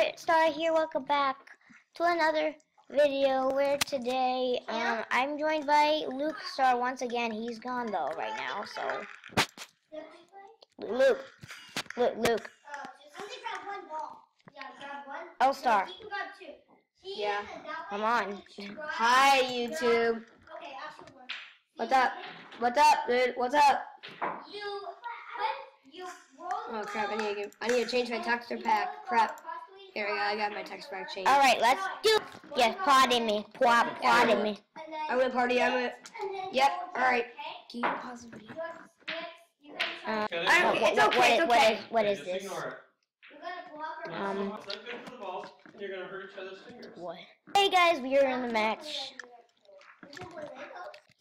Pirate Star here. Welcome back to another video where today um, I'm joined by Luke Star once again. He's gone though right now, so Luke, Luke, Luke. Oh, Star. Yeah. Come on. Hi, YouTube. What's up? What's up, dude? What's up? Oh crap! I need to I need to change my texture pack. Crap. Here we go. I got my texture pack changed. All right, let's do. Yes, pardon me. Pardon pardon me. I'm gonna party. I'm gonna. Yep. All right. Can you pause the video? Uh, I don't- what- it's okay, what is- it's what okay. is what is this? Um, It's not good for the balls, and you're gonna hurt each other's fingers. What? Hey guys, we are in the match.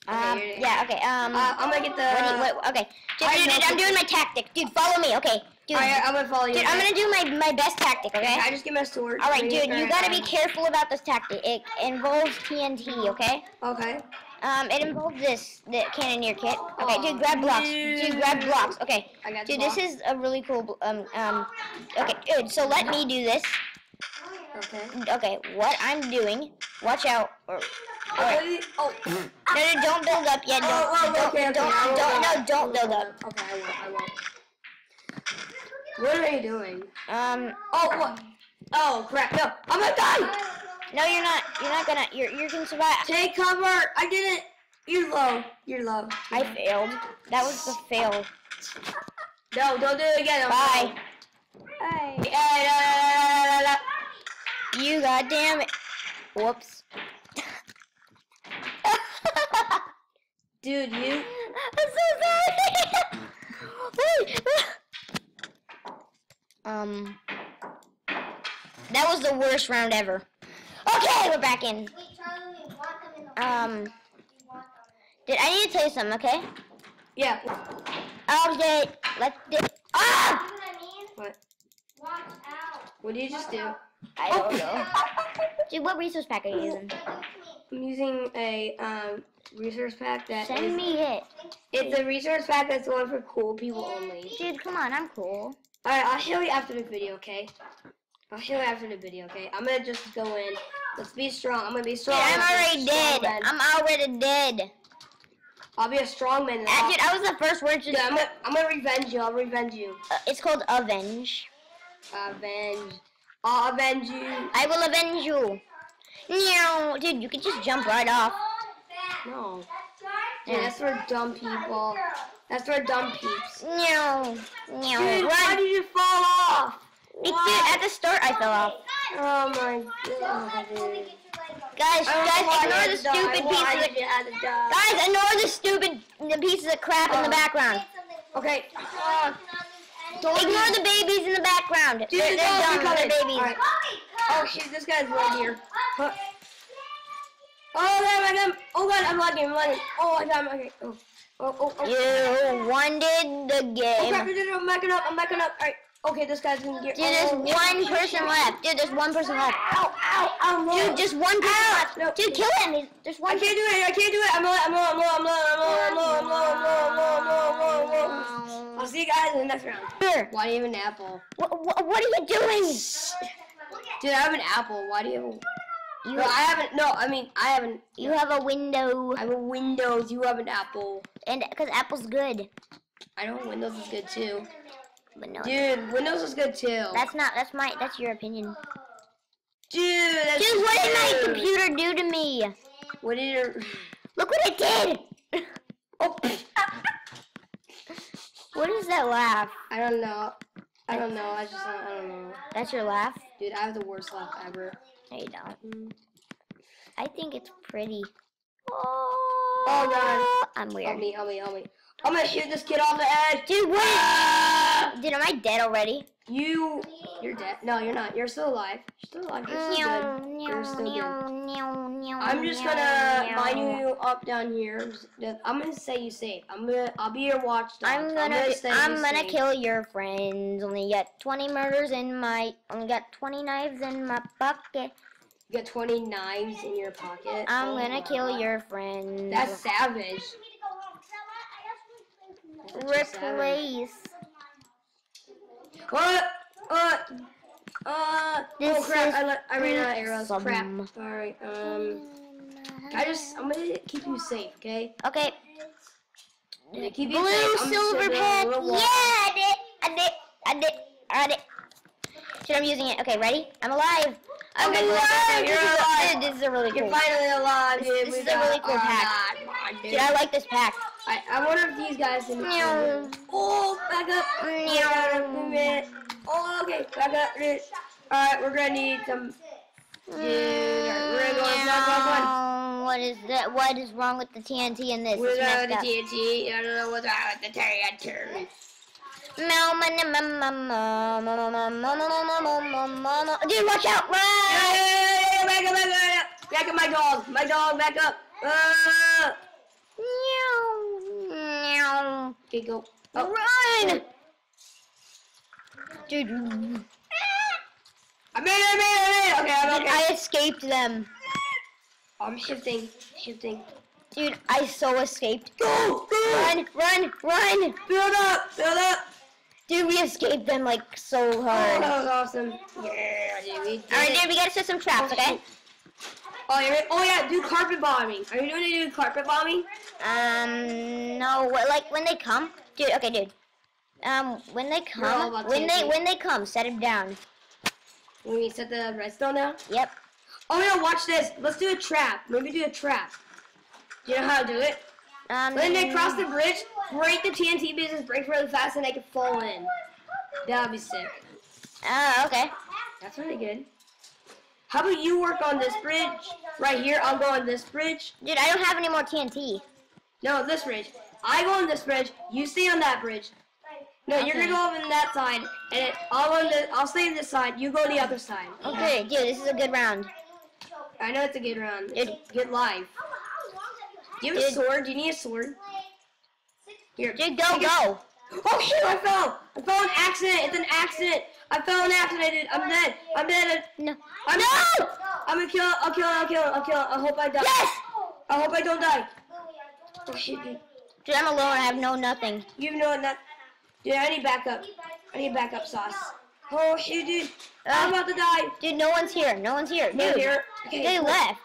Um, yeah, okay, um, Uh, I'm gonna get the. what do you- what- okay. Dude, I dude, know dude, I'm doing my tactic. Dude, follow me, okay? Dude, Alright, I'm gonna follow you. dude, I'm gonna do my, my best tactic, okay? Can I just get my sword? Alright, dude, you gotta be careful about this tactic. It involves TNT, okay? Okay. Um, it involves this, the cannoneer kit. Okay, dude, grab blocks. Dude, grab blocks. Okay. I got the Dude, this is a really cool, um, um, okay, dude, so let me do this. Okay. Okay, what I'm doing, watch out. Or, Oh. No, no, don't build up yet. Don't, Oh, oh, don't, okay, okay, don't, won't don't, no, don't build up. Okay, I won't. I won't. What are you doing? Um, Oh, what? Oh, crap. No, I'm gonna die. no, you're not. You're not gonna. You're, you're gonna survive. Take cover. I did it. You're low. You're low. I failed. That was the fail. No, don't do it again. Bye. Bye. You goddamn it. Whoops. Dude, you. I'm so sorry. Wait. um, that was the worst round ever. Okay, we're back in. We try and want them in the. Um, did I need to tell you something? Okay. Yeah. Okay, let's do. Ah! What? Watch out. What did you just do? I don't know. Dude, what resource pack are you using? I'm using a um, resource pack that Send is- me it. It's a resource pack that's one for cool people only. Dude, come on, I'm cool. Alright, I'll show you after the video, okay? I'll show you after the video, okay? I'm gonna just go in. Let's be strong. I'm gonna be Dude, strong. I'm a already dead. man. I'm already dead. I'll be a strong man. Ah, dude, I was the first word to. Yeah, I'm gonna, I'm gonna revenge you. I'll revenge you. Uh, it's called avenge. Avenge. I'll avenge you. I will avenge you. No, dude, you could just jump right off. No. Dude, that's for dumb people. That's for dumb peeps. No, no, Dude, why did you fall off? It's, dude, at the start I fell off. Oh my god. dude. Guys, I don't know guys, ignore the stupid pieces. Of, you have to die? guys, ignore the stupid the pieces of crap in the Oh. background. Okay. Uh, Ignore the babies in the background. Dude, they're, they're don't dumb. because- They're babies. Alright. Oh shoot, this guy's right here. Huh. Oh god, I got him. Oh god, I'm lagging, I'm lagging. Oh, I got him. Okay. Oh. Oh, oh, oh. You won the Oh, game. crap, dude, dude, I'm backing up, I'm backing up. Alright. Okay, this guy's gonna get. Dude, there's oh, one person left. Dude, there's one person left. Ow, ow, ow, no. Dude, just one person Ow. left. No. Dude, kill him. He's- There's I can't do it, I can't do it. I'm low, I'm low, I'm low, I'm low, I'm low, I'm low, I'm low, I'm low, I'm low, I'm low, I'm low, I'm low. I'll see you guys in the next round. Here. Why do you have an apple? What, what, what are you doing? Dude, I have an apple. Why do you have a... You, No, I haven't. No, I mean, I haven't. you have a window. I have a Windows. You have an Apple. And because Apple's good. I know Windows is good too. But no, Dude, Windows is good too. that's not, that's my, that's your opinion. Dude, that's Dude, what did my computer do to me? What did your... Look what it did. Oh, What is that laugh? I don't know. I don't know. I just don't, I don't know. That's your laugh? Dude, I have the worst laugh ever. Don't. Mm. I think it's pretty. Oh, God. I'm weird. Help me, help me, help me. I'm gonna shoot this kid off the edge. Dude, what? Ah! Dude, am I dead already? You, you're dead. No, you're not. You're still alive. You're still alive. You're still good. You're still good. I'm just gonna mine you up down here. I'm gonna say you safe. I'm gonna. I'll be your watchdog. I'm gonna, say I'm you gonna safe. kill your friends. Only got 20 murders in my, only got 20 knives in my pocket. You got 20 knives in your pocket. I'm Oh gonna kill God. your friends. That's savage. That's just savage. Replace. What? What? Uh, oh crap! I, let, I ran out of arrows. some- Crap. Alright, um, I just, I'm gonna keep you safe, okay? Okay. Blue. Silver pack. Yeah. I did. I did. I did. I did. Shit, I'm using it. Okay, ready? I'm alive. I'm Okay, alive. you're This is alive. This is a really You're finally alive, This- dude. this is a really cool pack. God, dude. Dude, I like this pack. I, I wonder if these guys in the corner. Oh, back up. Oh, okay, back up. Alright, we're gonna need some. We're gonna go on, on. What is that? What is wrong with the TNT in this? We're going with the TNT. I don't know what's wrong with the TNT. Dude, watch out! Run! Back up, back up, back up! Back up, my dog! My dog, back up! Uh, meow. okay, go. Oh, Run! Dude, I made it, I made it, I made it. Okay, I'm okay. I escaped them. I'm shifting, shifting. Dude, I so escaped. Go, go. Run, run, run! Build up, build up. Dude, we escaped them like so Oh, hard. that was awesome. Yeah, dude, we did Alright, dude, we gotta set some traps, okay? Oh, oh yeah, do carpet bombing. Are you doing to do carpet bombing? Um, no, what, like when they come, dude. Okay, dude. Um, when they come, when they when they come, set him down. When we set the redstone down? Yep. Oh yeah, watch this. Let's do a trap. Maybe do a trap. Do you know how to do it? Um. When they cross the bridge, break the TNT business, break really fast, and they can fall in. That'd be sick. Oh, okay. That's really good. How about you work on this bridge right here? I'll go on this bridge. Dude, I don't have any more TNT. No, this bridge. I go on this bridge. You stay on that bridge. No, you're gonna go on that side, and it, I'll on the, I'll stay on this side. You go on the other side. Okay, dude, this is a good round. I know it's a good round. It's a good life. Do you have a sword? Do you need a sword? Here. Dude, go, take go. Oh shit! I fell. I fell an accident. It's an accident. I fell an accident. dude. I'm dead. I'm dead. No. I'm No! I'm gonna kill. I'll kill. I'll kill. I'll kill. I hope I die. Yes! I hope I don't die. Oh shit, dude. Dude, I'm alone. I have no nothing. You know that. Dude, I need backup. I need backup sauce. Oh shit, dude. I'm Uh, about to die. dude, no one's here. No one's here. No Dude, here. Okay. they left.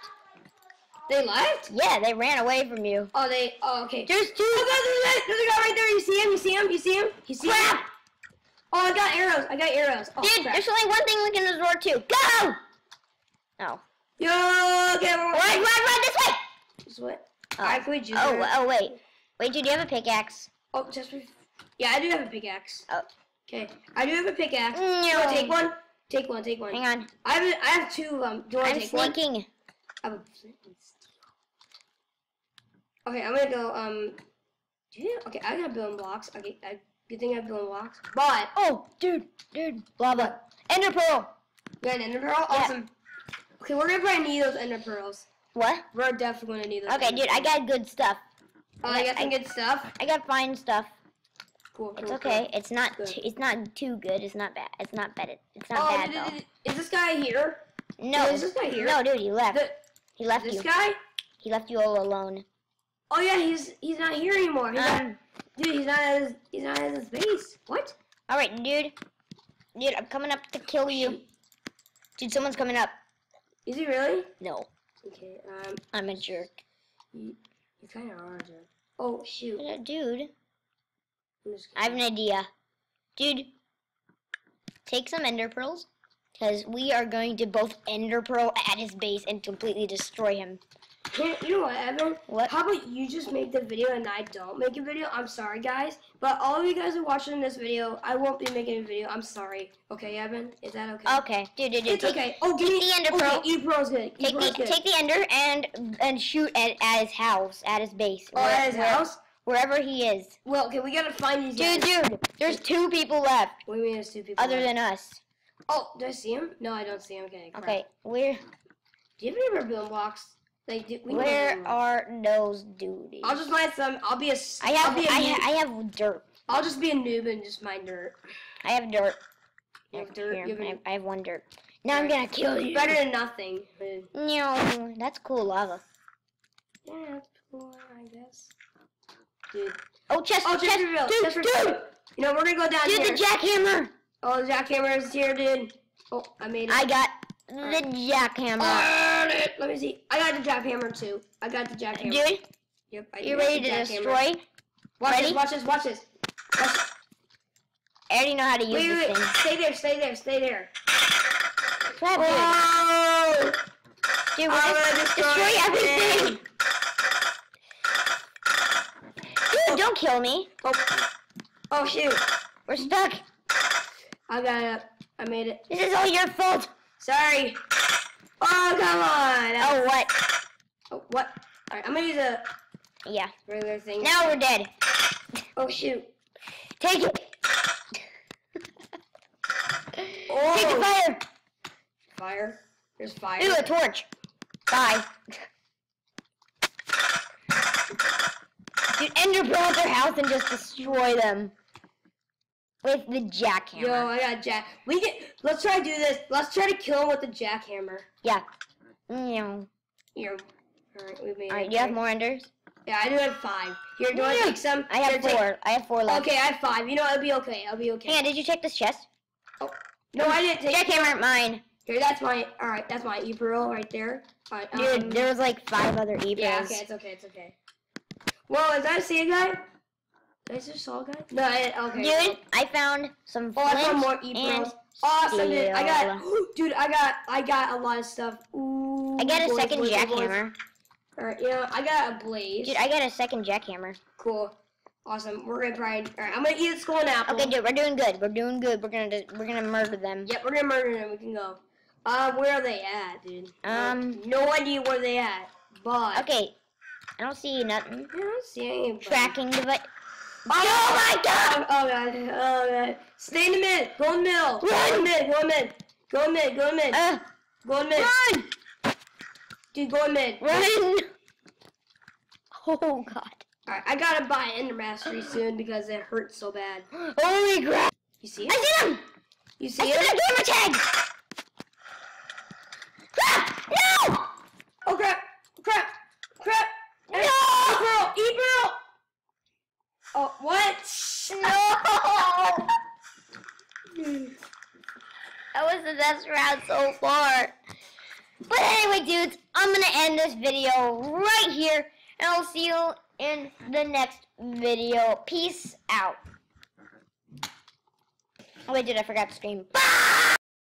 They left? Yeah, they ran away from you. Oh, they. Oh, okay. There's two. Oh, God, there's a, there's a guy right there. You see him? You see him? You see him? You see him? Oh, I got arrows. I got arrows. Oh, Dude, crap. there's only one thing we can resort to. Go! Oh. Yo, get okay, Run, run, run this way! Just what? Oh. I quit you. Oh, oh, wait. Wait, dude, do you have a pickaxe? Oh, just. Yeah, I do have a pickaxe. Oh. Okay, I do have a pickaxe. No. You want to take one? Take one, take one. Hang on. I have, a, I have two of them. Do you want to I'm take one? sneaking. I have a flint and steel. Okay, I'm gonna go, um... Do you, okay, I got building blocks. Okay, I, good thing I have building blocks. But, Oh, dude, dude. Lava. Ender pearl. you got an ender pearl? Yeah. Awesome. Okay, we're gonna probably need those ender pearls. What? We're definitely gonna need those. Okay, dude, I got good stuff. Oh, I got some good stuff. I got fine stuff. Cool, cool, It's cool. okay. It's not. Too, it's not too good. It's not bad. It's not bad. It's not Oh, bad did- though. did- did- is this guy here? No. is this guy here? No, dude, he left. The, he left this you. This guy? He left you all alone. Oh yeah, he's he's not here anymore. He's not, Um. Dude, he's not at his he's not at his base. What? All right, dude. Dude, I'm coming up to kill you. Dude, someone's coming up. Is he really? No, Okay. Um, I'm a jerk. you, you kind of are, dude. Oh shoot. Dude, I have an idea. Dude, take some ender pearls. Because we are going to both ender pearl at his base and completely destroy him. Hey, you know what, Evan? What? How about you just make the video and I don't make a video? I'm sorry, guys. But all of you guys are watching this video. I won't be making a video. I'm sorry. Okay, Evan? Is that okay? Okay, dude, dude, dude. It's Take, okay. Oh, give take me the ender okay, pearl. E Pro's good. E Take the good. take the ender and and shoot at, at his house, at his base. oh, where- at his where- house? Wherever he is. Well, okay, we gotta find these Dude, guys. dude, there's two people left What do you mean there's two people? other left? than us. Oh, do I see him? No, I don't see him. Okay. crap. Okay, where Do you have any more building blocks? Like, do, we where are those duties? I'll just mine some. I'll be a. I have I'll be a I, ha- I have dirt. I'll just be a noob and just mine dirt. I have dirt. You have Here, dirt. You have I, have, I have one dirt. Now I'm gonna kill you. better than nothing. No, that's cool lava. Yeah, that's cool, I guess. Dude. Oh, chest, Oh, chest, chest reveal. dude, Chest dude, reveal. You know, we're gonna go down dude, here. the jackhammer. oh, the jackhammer is here, dude. Oh, I made it. I got the jackhammer. Ah! It. Let me see. I got the jackhammer too. I got the jackhammer. Dude, Yep. I you ready to destroy? Watch Ready? this. Watch this. Watch this. Watch this. I already know how to use Wait, this wait, wait. thing. Stay there. Stay there. Stay there. Crap, dude. Oh! Dude, we're gonna destroy destroy everything. Dude, oh. don't kill me. Oh. Oh shoot. We're stuck. I got it. I made it. This is all your fault. Sorry. Oh come on. Oh, what? Oh, what? All right. I'm gonna use a Yeah. regular thing. Now we're dead. Oh shoot. Take it. Oh. Take the fire. Fire. There's fire. Ooh, a torch. Bye. Dude, pearl their house and just destroy them. With the jackhammer. Yo, I got jack. We get. Let's try to do this. Let's try to kill him with the jackhammer. Yeah. Meow. Here. All right, we made Alright, it. do you have more enders? Yeah, I do have five. Here, do you want to Yeah. take some? I have Here, take- four. I have four left. Okay, I have five. You know, it'll be okay. I'll be okay. On, did you check this chest? Oh. No, I didn't take. Jackhammer, mine. Here, that's my. All right, that's my e-pearl right there. All right, Dude, um, there was like five other e Yeah, okay, it's okay, it's okay. Whoa, is that a sea guy? Is there a saw guy? No, I, okay. Dude, I found some Oh, I found more and e-pearls. Awesome, dude. I got, dude, I got, I got a lot of stuff. Ooh. I got a boys, second boys, boys. jackhammer. All right, you know, I got a blaze. Dude, I got a second jackhammer. Cool. Awesome. We're gonna try. All right, I'm gonna eat a skull and apple. Okay, dude, we're doing good. We're doing good. We're gonna we're gonna murder them. Yep, we're gonna murder them. We can go. Uh, where are they at, dude? Um, no idea where they at. But Okay, I don't see nothing. I don't see any Tracking device. Oh, my god! Oh, god! Oh god! Stay in the mid. Go in the middle. Go in the mid. Go in the mid. Go in the mid. Go in the mid. Uh, Go in the mid. run, Dude, go in the mid. run. Oh god. Alright, I gotta buy Ender Mastery soon because it hurts so bad. Holy crap! You see it? I see them. You see I see see the gamer tag. Crap! No! Oh crap! Crap! Crap! No! E-Pearl! E-Pearl! Oh, what? No! That was the best round so far. But anyway, dudes, I'm gonna end this video right here, and I'll see you in the next video. Peace out. Oh wait, dude, I forgot to scream. Bye!